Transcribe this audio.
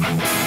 Bye.